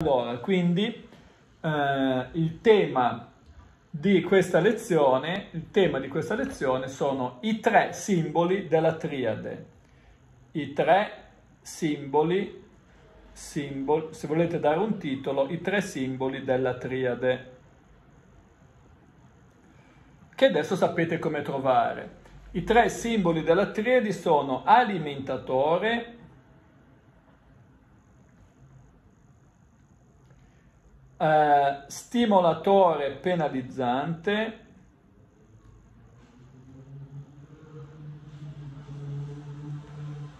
Allora, quindi eh, il tema di questa lezione, il tema di questa lezione sono i tre simboli della triade. I tre simboli, simbol, se volete dare un titolo, i tre simboli della triade. Che adesso sapete come trovare. I tre simboli della triade sono alimentatore, eh, stimolatore penalizzante,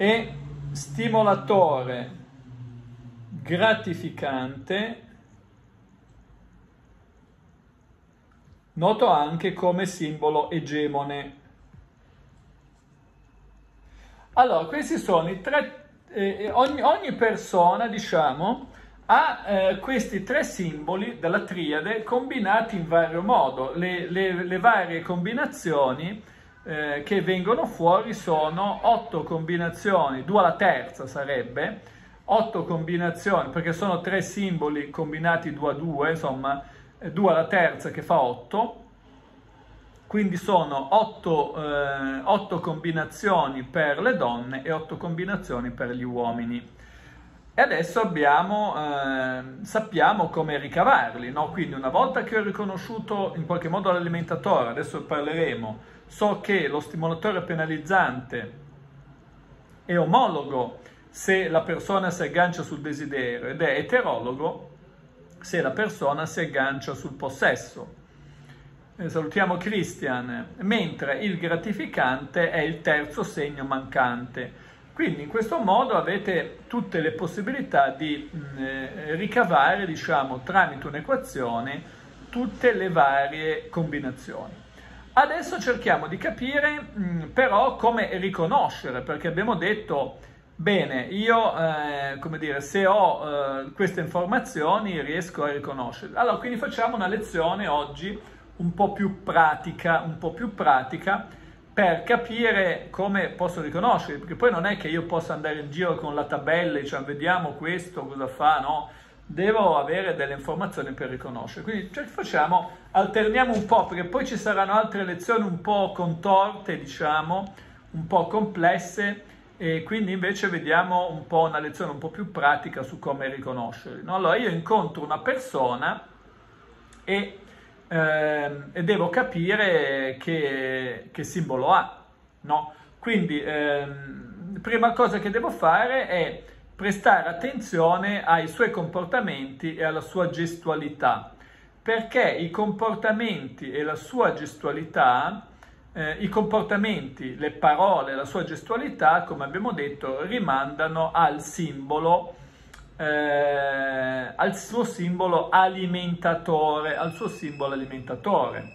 e stimolatore gratificante, noto anche come simbolo egemone. Allora, questi sono i tre, eh, ogni, ogni persona, diciamo, ha eh, questi tre simboli della triade combinati in vario modo. Le, le, le varie combinazioni eh, che vengono fuori sono otto combinazioni, due alla terza sarebbe, otto combinazioni, perché sono tre simboli combinati due a due, insomma, eh, due alla terza che fa otto, quindi sono otto, eh, otto combinazioni per le donne e otto combinazioni per gli uomini. E adesso abbiamo, eh, sappiamo come ricavarli, no? quindi una volta che ho riconosciuto in qualche modo l'alimentatore, adesso parleremo, so che lo stimolatore penalizzante è omologo se la persona si aggancia sul desiderio ed è eterologo se la persona si aggancia sul possesso. Eh, salutiamo Christian, mentre il gratificante è il terzo segno mancante quindi in questo modo avete tutte le possibilità di eh, ricavare, diciamo, tramite un'equazione tutte le varie combinazioni. Adesso cerchiamo di capire mh, però come riconoscere, perché abbiamo detto, bene, io, eh, come dire, se ho eh, queste informazioni riesco a riconoscere. Allora, quindi facciamo una lezione oggi un po' più pratica, un po' più pratica, per capire come posso riconoscere, perché poi non è che io possa andare in giro con la tabella e diciamo vediamo questo cosa fa, no? Devo avere delle informazioni per riconoscere. Quindi cioè, facciamo, alterniamo un po', perché poi ci saranno altre lezioni un po' contorte, diciamo, un po' complesse, e quindi invece vediamo un po' una lezione un po' più pratica su come riconoscerli. No? Allora io incontro una persona e eh, e devo capire che, che simbolo ha. No? Quindi, ehm, prima cosa che devo fare è prestare attenzione ai suoi comportamenti e alla sua gestualità, perché i comportamenti e la sua gestualità, eh, i comportamenti, le parole, la sua gestualità, come abbiamo detto, rimandano al simbolo eh, al suo simbolo alimentatore, al suo simbolo alimentatore.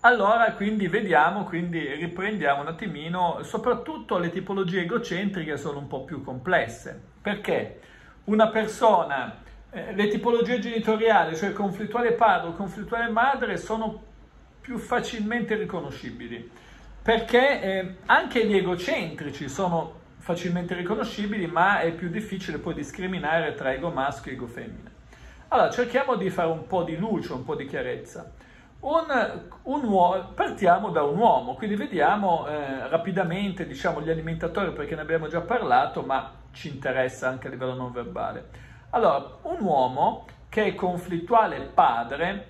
Allora, quindi vediamo, quindi riprendiamo un attimino, soprattutto le tipologie egocentriche sono un po' più complesse, perché? Una persona, eh, le tipologie genitoriali, cioè conflittuale padre o conflittuale madre, sono più facilmente riconoscibili, perché eh, anche gli egocentrici sono facilmente riconoscibili, ma è più difficile poi discriminare tra ego maschio e ego femmina. Allora, cerchiamo di fare un po' di luce, un po' di chiarezza. Un, un uomo, partiamo da un uomo, quindi vediamo eh, rapidamente diciamo, gli alimentatori perché ne abbiamo già parlato, ma ci interessa anche a livello non verbale. Allora, un uomo che è conflittuale padre,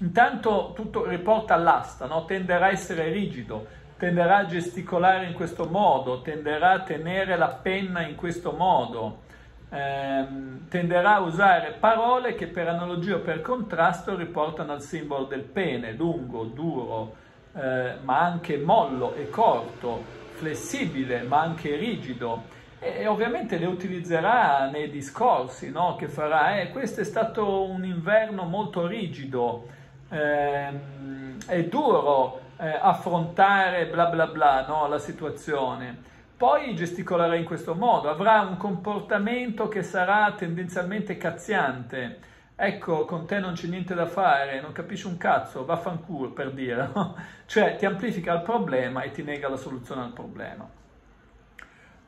intanto tutto riporta all'asta, no? tenderà a essere rigido, tenderà a gesticolare in questo modo, tenderà a tenere la penna in questo modo, ehm, tenderà a usare parole che per analogia o per contrasto riportano al simbolo del pene, lungo, duro, eh, ma anche mollo e corto, flessibile, ma anche rigido. E, ovviamente le utilizzerà nei discorsi, no? che farà, eh, questo è stato un inverno molto rigido, ehm, è duro, eh, affrontare bla bla bla no, la situazione. Poi gesticolerà in questo modo, avrà un comportamento che sarà tendenzialmente cazziante. Ecco, con te non c'è niente da fare, non capisci un cazzo, vaffanculo per dire, no? Cioè ti amplifica il problema e ti nega la soluzione al problema.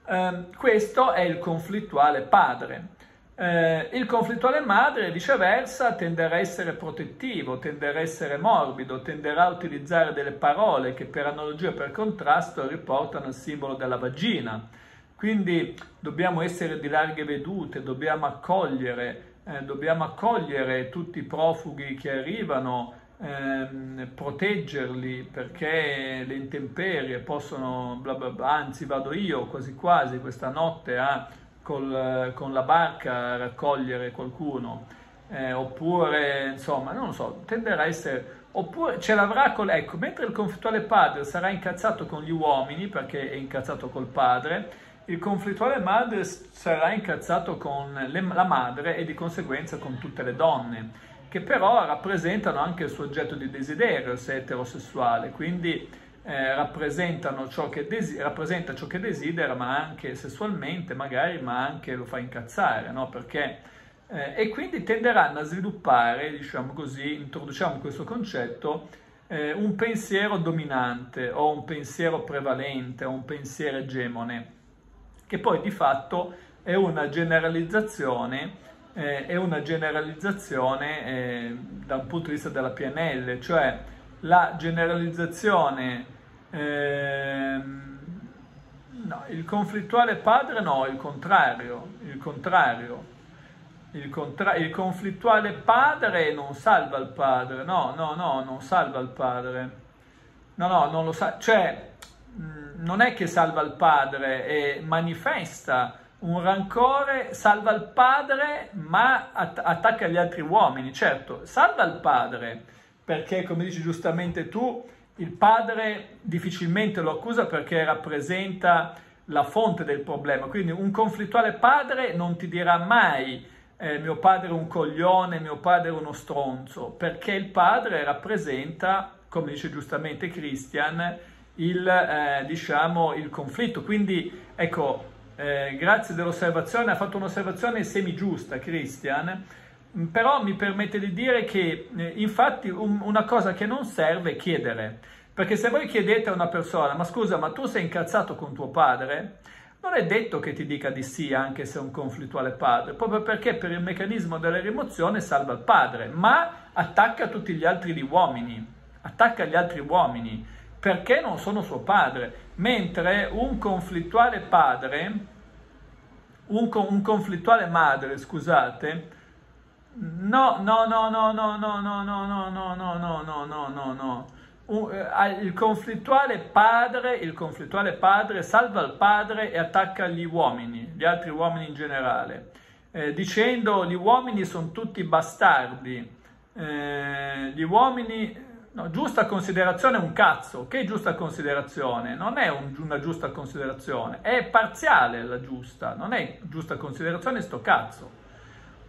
Eh, questo è il conflittuale padre. Eh, il conflittuale madre, viceversa, tenderà a essere protettivo, tenderà a essere morbido, tenderà a utilizzare delle parole che per analogia e per contrasto riportano il simbolo della vagina. Quindi dobbiamo essere di larghe vedute, dobbiamo accogliere, eh, dobbiamo accogliere tutti i profughi che arrivano, ehm, proteggerli perché le intemperie possono, bla bla bla, anzi vado io quasi quasi questa notte a col, con la barca a raccogliere qualcuno, eh, oppure insomma, non lo so, tenderà a essere, oppure ce l'avrà con, ecco, mentre il conflittuale padre sarà incazzato con gli uomini perché è incazzato col padre, il conflittuale madre sarà incazzato con le, la madre e di conseguenza con tutte le donne, che però rappresentano anche il soggetto di desiderio se eterosessuale, quindi eh, rappresentano ciò che desi- rappresenta ciò che desidera, ma anche sessualmente magari, ma anche lo fa incazzare, no? Perché, eh, e quindi tenderanno a sviluppare, diciamo così, introduciamo questo concetto, eh, un pensiero dominante o un pensiero prevalente o un pensiero egemone, che poi di fatto è una generalizzazione eh, è una generalizzazione eh, da un punto di vista della PNL, cioè la generalizzazione Ehm, no, il conflittuale padre no, il contrario, il contrario. Il, contra- il conflittuale padre non salva il padre, no, no, no, non salva il padre. No, no, non lo sa, cioè non è che salva il padre e manifesta un rancore, salva il padre ma att- attacca gli altri uomini. Certo, salva il padre perché, come dici giustamente tu, il padre difficilmente lo accusa perché rappresenta la fonte del problema, quindi un conflittuale padre non ti dirà mai eh, mio padre è un coglione, mio padre è uno stronzo, perché il padre rappresenta, come dice giustamente Christian, il, eh, diciamo, il conflitto. Quindi, ecco, eh, grazie dell'osservazione, ha fatto un'osservazione semi giusta Christian, però mi permette di dire che eh, infatti un, una cosa che non serve è chiedere, perché se voi chiedete a una persona, ma scusa, ma tu sei incazzato con tuo padre? Non è detto che ti dica di sì anche se è un conflittuale padre, proprio perché per il meccanismo della rimozione salva il padre, ma attacca tutti gli altri uomini, attacca gli altri uomini, perché non sono suo padre, mentre un conflittuale padre, un, un conflittuale madre, scusate, No, no, no, no, no, no, no, no, no, no, no, no, no, no, no, no. Il conflittuale padre, il conflittuale padre salva il padre e attacca gli uomini, gli altri uomini in generale, eh, dicendo gli uomini sono tutti bastardi, eh, gli uomini, no, giusta considerazione è un cazzo, che giusta considerazione? Non è un, una giusta considerazione, è parziale la giusta, non è giusta considerazione sto cazzo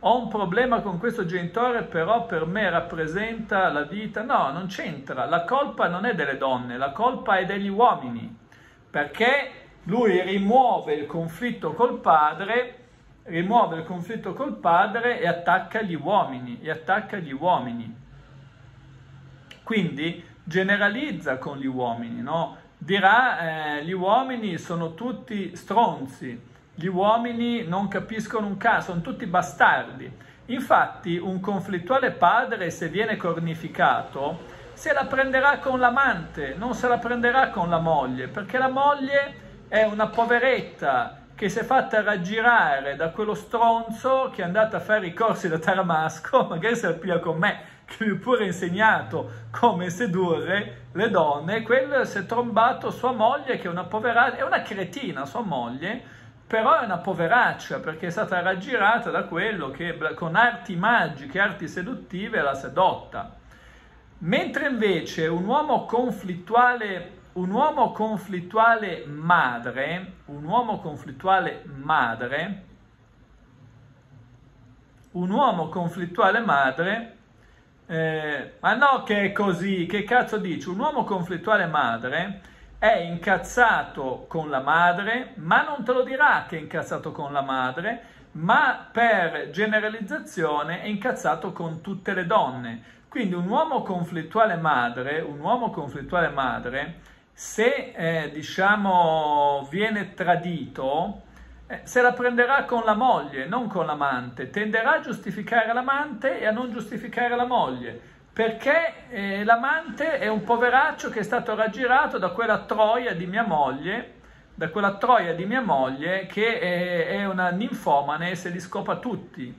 ho un problema con questo genitore, però per me rappresenta la vita. No, non c'entra. La colpa non è delle donne, la colpa è degli uomini, perché lui rimuove il conflitto col padre, rimuove il conflitto col padre e attacca gli uomini, e attacca gli uomini. Quindi generalizza con gli uomini, no? Dirà eh, gli uomini sono tutti stronzi, gli uomini non capiscono un caso, sono tutti bastardi. Infatti un conflittuale padre, se viene cornificato, se la prenderà con l'amante, non se la prenderà con la moglie, perché la moglie è una poveretta che si è fatta raggirare da quello stronzo che è andato a fare i corsi da Taramasco, magari se la piglia con me, che mi ha pure insegnato come sedurre le donne, quello si è trombato sua moglie che è una poverata, è una cretina sua moglie, però è una poveraccia perché è stata raggirata da quello che con arti magiche, arti seduttive l'ha sedotta. Mentre invece un uomo conflittuale, un uomo conflittuale madre, un uomo conflittuale madre, un uomo conflittuale madre, eh, ma no che è così, che cazzo dici? Un uomo conflittuale madre è incazzato con la madre, ma non te lo dirà che è incazzato con la madre, ma per generalizzazione è incazzato con tutte le donne. Quindi un uomo conflittuale madre, un uomo conflittuale madre, se eh, diciamo viene tradito, eh, se la prenderà con la moglie, non con l'amante, tenderà a giustificare l'amante e a non giustificare la moglie, perché eh, l'amante è un poveraccio che è stato raggirato da quella troia di mia moglie, da quella troia di mia moglie che è, è una ninfomane e se li scopa tutti.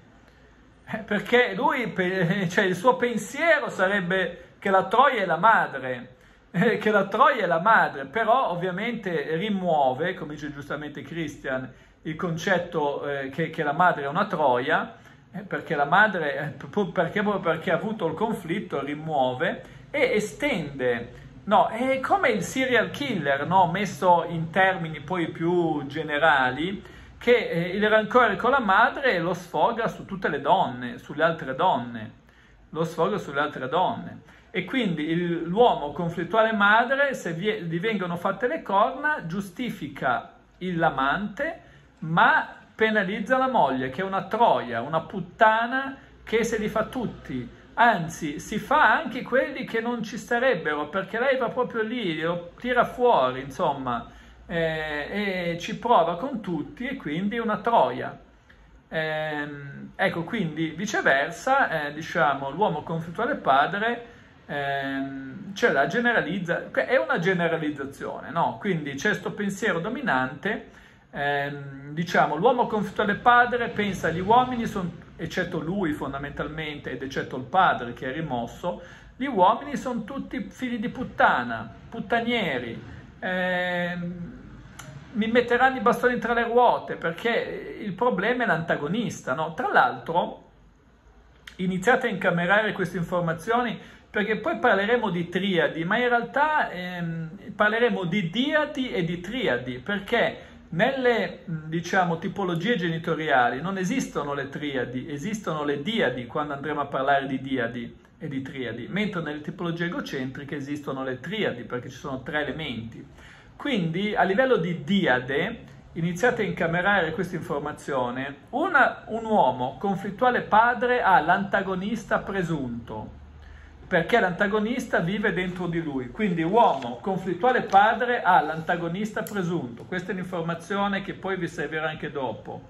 Eh, perché lui, cioè il suo pensiero sarebbe che la troia è la madre, eh, che la troia è la madre, però ovviamente rimuove, come dice giustamente Christian, il concetto eh, che, che, la madre è una troia, eh, perché la madre, eh, perché, perché ha avuto il conflitto, rimuove e estende. No, è come il serial killer, no? messo in termini poi più generali, che eh, il rancore con la madre lo sfoga su tutte le donne, sulle altre donne, lo sfoga sulle altre donne. E quindi il, l'uomo conflittuale madre, se gli vengono fatte le corna, giustifica l'amante, ma penalizza la moglie, che è una troia, una puttana che se li fa tutti. Anzi, si fa anche quelli che non ci starebbero, perché lei va proprio lì, lo tira fuori, insomma, eh, e ci prova con tutti e quindi è una troia. Eh, ecco, quindi viceversa, eh, diciamo, l'uomo conflittuale padre eh, ce la generalizza, è una generalizzazione, no? Quindi c'è questo pensiero dominante eh, diciamo, l'uomo conflittuale padre pensa agli uomini, son, eccetto lui fondamentalmente, ed eccetto il padre che è rimosso, gli uomini sono tutti figli di puttana, puttanieri, eh, mi metteranno i bastoni tra le ruote perché il problema è l'antagonista. No? Tra l'altro, iniziate a incamerare queste informazioni perché poi parleremo di triadi, ma in realtà ehm, parleremo di diadi e di triadi, perché nelle diciamo, tipologie genitoriali non esistono le triadi, esistono le diadi quando andremo a parlare di diadi e di triadi, mentre nelle tipologie egocentriche esistono le triadi perché ci sono tre elementi. Quindi a livello di diade iniziate a incamerare questa informazione, una, un uomo conflittuale padre ha l'antagonista presunto, perché l'antagonista vive dentro di lui. Quindi uomo conflittuale padre ha l'antagonista presunto. Questa è l'informazione che poi vi servirà anche dopo.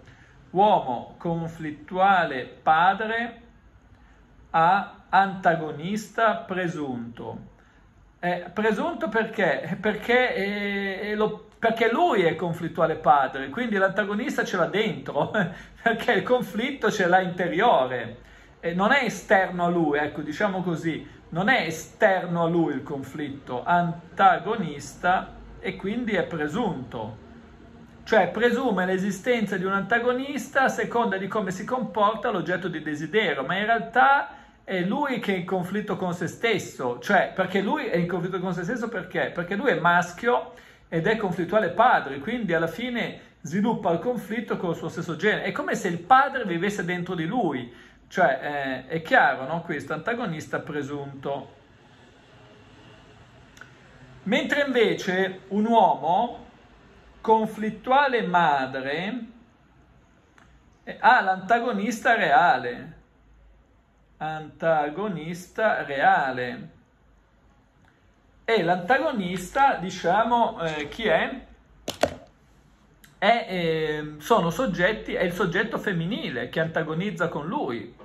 Uomo conflittuale padre ha antagonista presunto. Eh, presunto perché? Perché, eh, lo, perché, lui è conflittuale padre, quindi l'antagonista ce l'ha dentro, perché il conflitto ce l'ha interiore eh, non è esterno a lui, ecco, diciamo così, non è esterno a lui il conflitto, antagonista e quindi è presunto. Cioè presume l'esistenza di un antagonista a seconda di come si comporta l'oggetto di desiderio, ma in realtà è lui che è in conflitto con se stesso, cioè perché lui è in conflitto con se stesso perché? Perché lui è maschio ed è conflittuale padre, quindi alla fine sviluppa il conflitto con il suo stesso genere. È come se il padre vivesse dentro di lui, cioè eh, è chiaro, no? Questo antagonista presunto. Mentre invece un uomo conflittuale madre eh, ha l'antagonista reale. Antagonista reale. E l'antagonista, diciamo, eh, chi è? È, eh, sono soggetti, è il soggetto femminile che antagonizza con lui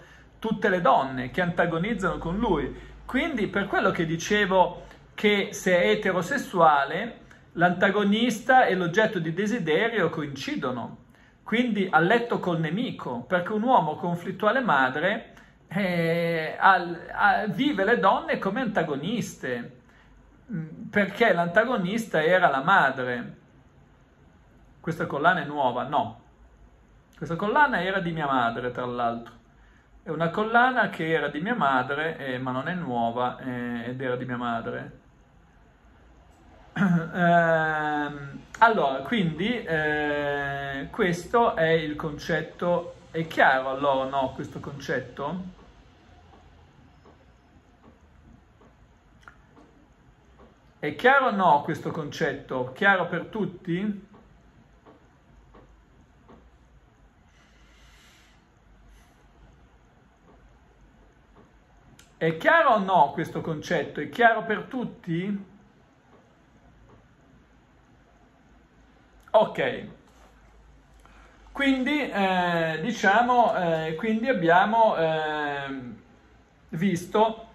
tutte le donne che antagonizzano con lui. Quindi per quello che dicevo che se è eterosessuale, l'antagonista e l'oggetto di desiderio coincidono. Quindi a letto col nemico, perché un uomo conflittuale madre eh, ha, ha, vive le donne come antagoniste, mm, perché l'antagonista era la madre. Questa collana è nuova? No. Questa collana era di mia madre, tra l'altro. È una collana che era di mia madre, eh, ma non è nuova eh, ed era di mia madre. eh, allora, quindi eh, questo è il concetto. È chiaro allora no questo concetto? È chiaro o no questo concetto? Chiaro per tutti? È chiaro o no questo concetto? È chiaro per tutti? Ok. Quindi, eh, diciamo, eh, quindi abbiamo eh, visto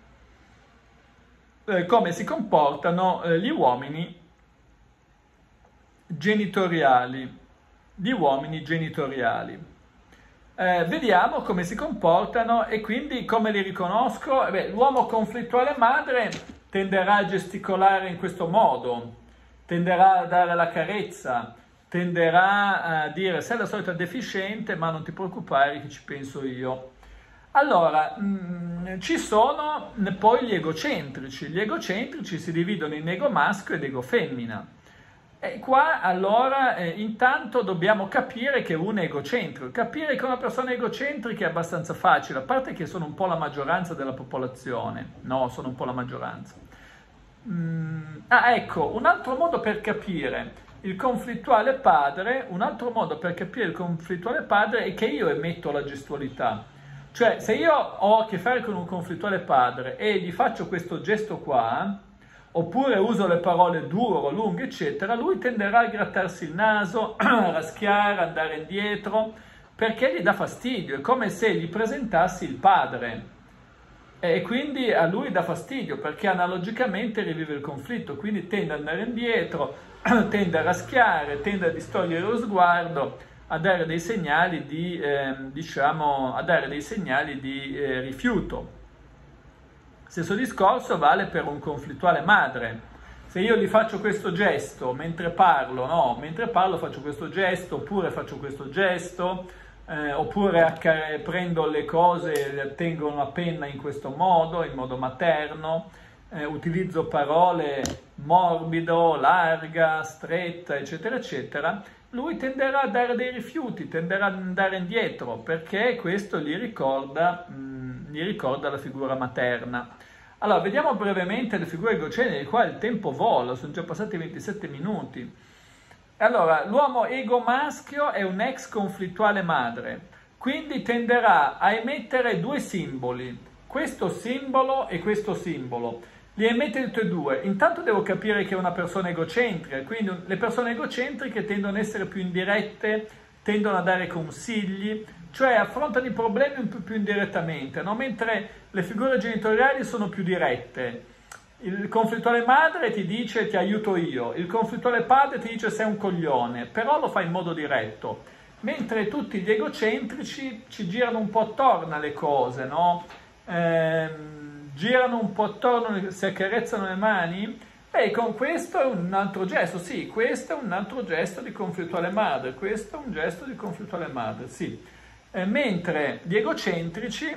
come si comportano eh, gli uomini genitoriali, gli uomini genitoriali. Eh, vediamo come si comportano e quindi come li riconosco. Beh, l'uomo conflittuale madre tenderà a gesticolare in questo modo, tenderà a dare la carezza, tenderà a dire sei la solita deficiente ma non ti preoccupare che ci penso io. Allora, mh, mm, ci sono poi gli egocentrici. Gli egocentrici si dividono in ego maschio ed ego femmina. E qua allora eh, intanto dobbiamo capire che uno è egocentrico. Capire che una persona egocentrica è abbastanza facile, a parte che sono un po' la maggioranza della popolazione. No, sono un po' la maggioranza. Mm, ah, ecco, un altro modo per capire il conflittuale padre, un altro modo per capire il conflittuale padre è che io emetto la gestualità. Cioè, se io ho a che fare con un conflittuale padre e gli faccio questo gesto qua, oppure uso le parole duro, lunghe, eccetera, lui tenderà a grattarsi il naso, a raschiare, andare indietro, perché gli dà fastidio, è come se gli presentassi il padre. E quindi a lui dà fastidio perché analogicamente rivive il conflitto, quindi tende ad andare indietro, tende a raschiare, tende a distogliere lo sguardo, a dare dei segnali di, eh, diciamo, a dare dei segnali di eh, rifiuto. Stesso discorso vale per un conflittuale madre. Se io gli faccio questo gesto mentre parlo, no, mentre parlo faccio questo gesto, oppure faccio questo gesto, eh, oppure prendo le cose e le tengo una penna in questo modo, in modo materno, eh, utilizzo parole morbido, larga, stretta, eccetera, eccetera, lui tenderà a dare dei rifiuti, tenderà ad andare indietro, perché questo gli ricorda, mh, mm, gli ricorda la figura materna. Allora, vediamo brevemente le figure egocentriche, qua il tempo vola, sono già passati 27 minuti. Allora, l'uomo ego maschio è un ex conflittuale madre, quindi tenderà a emettere due simboli, questo simbolo e questo simbolo li emette tutti e due. Intanto devo capire che è una persona egocentrica, quindi le persone egocentriche tendono ad essere più indirette, tendono a dare consigli, cioè affrontano i problemi un po' più indirettamente, no? mentre le figure genitoriali sono più dirette. Il conflittuale madre ti dice ti aiuto io, il conflittuale padre ti dice sei un coglione, però lo fa in modo diretto. Mentre tutti gli egocentrici ci girano un po' attorno alle cose, no? Ehm, girano un po' attorno, si accarezzano le mani, e con questo è un altro gesto, sì, questo è un altro gesto di conflittuale madre, questo è un gesto di conflittuale madre, sì. Eh, mentre gli egocentrici,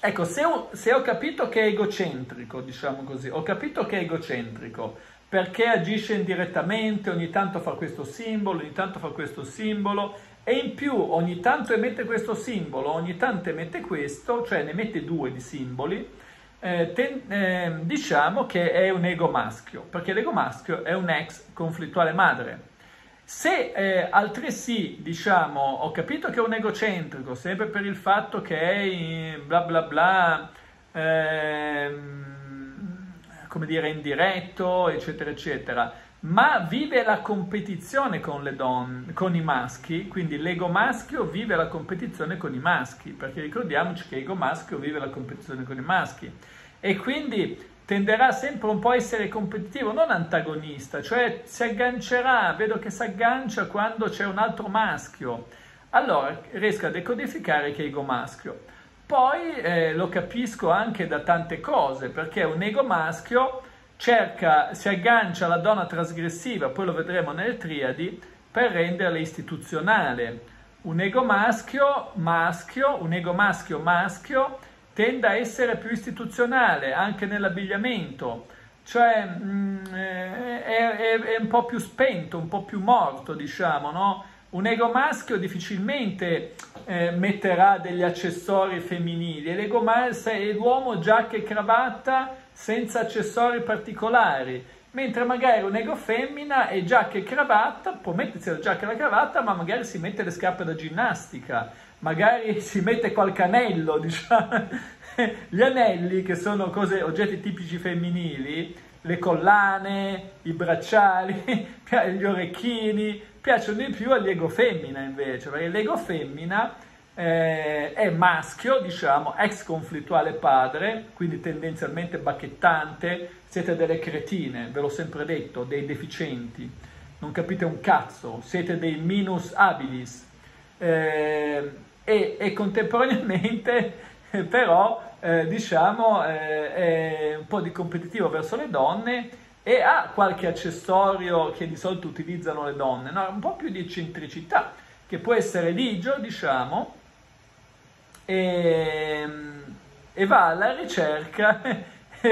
ecco, se ho, se ho capito che è egocentrico, diciamo così, ho capito che è egocentrico, perché agisce indirettamente, ogni tanto fa questo simbolo, ogni tanto fa questo simbolo, e in più ogni tanto emette questo simbolo, ogni tanto emette questo, cioè ne mette due di simboli, eh, ten, eh, diciamo che è un ego maschio, perché l'ego maschio è un ex conflittuale madre. Se eh, altresì, diciamo, ho capito che è un egocentrico, sempre per il fatto che è bla bla bla, ehm, come dire, indiretto, eccetera, eccetera, ma vive la competizione con le donne, con i maschi, quindi l'ego maschio vive la competizione con i maschi, perché ricordiamoci che l'ego maschio vive la competizione con i maschi. E quindi tenderà sempre un po' a essere competitivo, non antagonista, cioè si aggancerà, vedo che si aggancia quando c'è un altro maschio, allora riesco a decodificare che è ego maschio. Poi eh, lo capisco anche da tante cose, perché un ego maschio cerca, si aggancia alla donna trasgressiva, poi lo vedremo nelle triadi, per renderla istituzionale. Un ego maschio, maschio, un ego maschio, maschio, tende a essere più istituzionale anche nell'abbigliamento, cioè mh, mm, è, è, è, un po' più spento, un po' più morto, diciamo, no? Un ego maschio difficilmente eh, metterà degli accessori femminili, l'ego maschio è l'uomo giacca e cravatta senza accessori particolari, mentre magari un ego femmina è giacca e cravatta, può mettersi la giacca e la cravatta, ma magari si mette le scarpe da ginnastica, magari si mette qualche anello, diciamo. Gli anelli, che sono cose, oggetti tipici femminili, le collane, i bracciali, gli orecchini, piacciono di più all'ego femmina invece, perché l'ego femmina eh, è maschio, diciamo, ex conflittuale padre, quindi tendenzialmente bacchettante, siete delle cretine, ve l'ho sempre detto, dei deficienti, non capite un cazzo, siete dei minus habilis eh, e, e, contemporaneamente però eh, diciamo eh, è un po' di competitivo verso le donne e ha qualche accessorio che di solito utilizzano le donne, no? un po' più di eccentricità, che può essere ligio, diciamo, e, e va alla ricerca,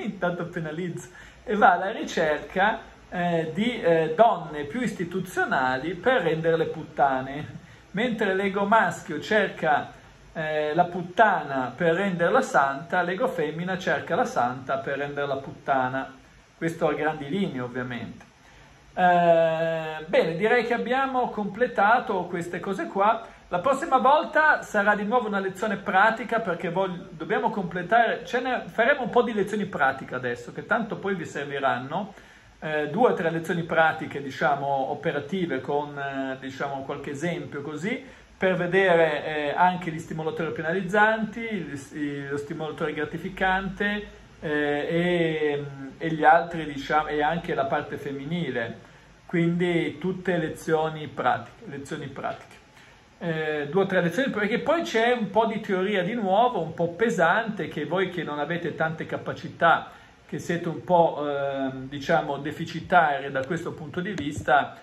intanto penalizzo, e va alla ricerca eh, di eh, donne più istituzionali per renderle puttane, mentre l'ego maschio cerca eh, la puttana per renderla santa, l'ego femmina cerca la santa per renderla puttana, questo a grandi linee ovviamente. Eh, bene, direi che abbiamo completato queste cose qua. La prossima volta sarà di nuovo una lezione pratica perché voglio, dobbiamo completare, ce ne faremo un po' di lezioni pratiche adesso che tanto poi vi serviranno, eh, due o tre lezioni pratiche diciamo operative con eh, diciamo qualche esempio così per vedere eh, anche gli stimolatori penalizzanti, lo stimolatore gratificante eh, e, e, gli altri diciamo e anche la parte femminile, quindi tutte lezioni pratiche, lezioni pratiche. Eh, due o tre lezioni, perché poi c'è un po' di teoria di nuovo, un po' pesante, che voi che non avete tante capacità, che siete un po' eh, diciamo deficitari da questo punto di vista,